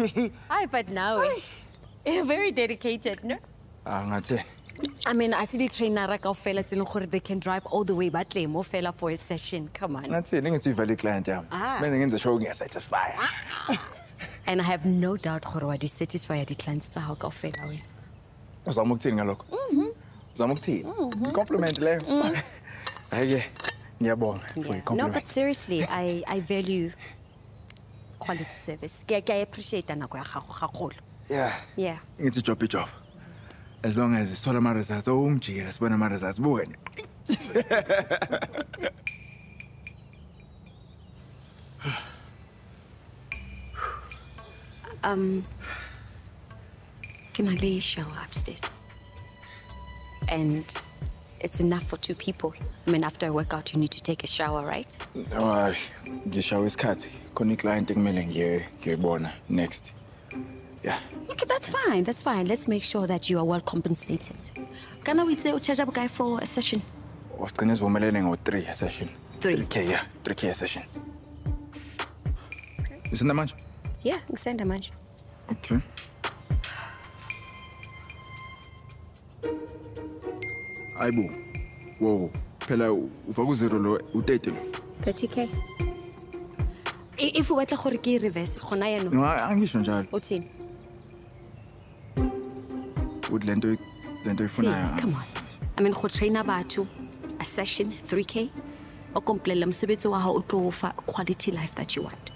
Hi, but now you're very dedicated, no? Ah ngatheni? I mean, I see the trainer kaofela tse leng gore they can drive all the way ba tle mo fela for a session. Come on. Ngatheni ngithi ivale client yami. Ah. Manje ngenze show ngiyasatisfy. And I have no doubt gore wa di satisfy di clients tsa hao kaofela wena. Uzama ukuthini ngalokho? Mhm. Uzama ukuthini? Compliment leyo. Hayi ke. Ngiyabonga for Yeah. your No, but seriously, I I value quality service. Ke ke appreciate nako ya gago gagolo. Yeah. Yeah. Ngithi job job. As long as it's sithola ama results ongijikela sibona ama results buke. Um, can I lay a shower upstairs? And it's enough for two people. I mean, after a workout, you need to take a shower, right? Hayi, ngishawa isikhathi. Khona iclient ekumele ngiye ngiyibona next. Yeah. Okay, that's fine. That's fine. Let's make sure that you are well compensated. Can we say charge up guy for a session? Wasigcina sivumelene ngo-3 a session. Three. 3k yeah, 3k a session. Isenda manje? Yeah, send a manje. Okay. Ayibo. Wo, phela ufaka uzero lo u30 lo. 30k. I- If we batla gore ke reverse, gona yaanong. No, angisho njalo. Uthini? Uthi lento lento ifunayo. come on. I mean, go traina batho a session 3k. O komplela mosebetsi wa hao o tlo o fa quality life that you want.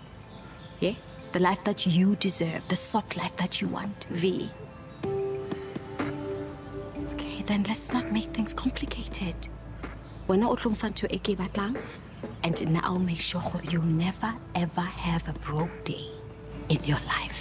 Yeah? The life that you deserve, the soft life that you want. V. Then let's not make things complicated. Wena o tlo and now I'll make sure you'll never ever have a broke day in your life.